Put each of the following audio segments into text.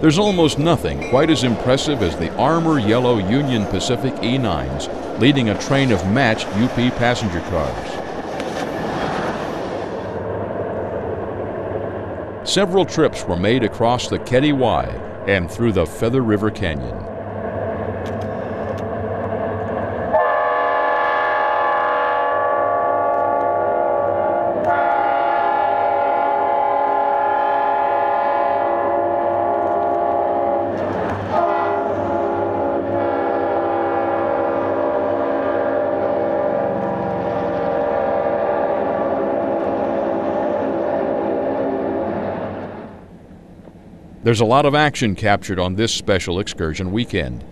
There's almost nothing quite as impressive as the Armour yellow Union Pacific E9s leading a train of matched UP passenger cars. Several trips were made across the Keddie Wye and through the Feather River Canyon. There's a lot of action captured on this special excursion weekend.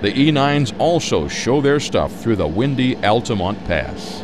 The E9s also show their stuff through the windy Altamont Pass.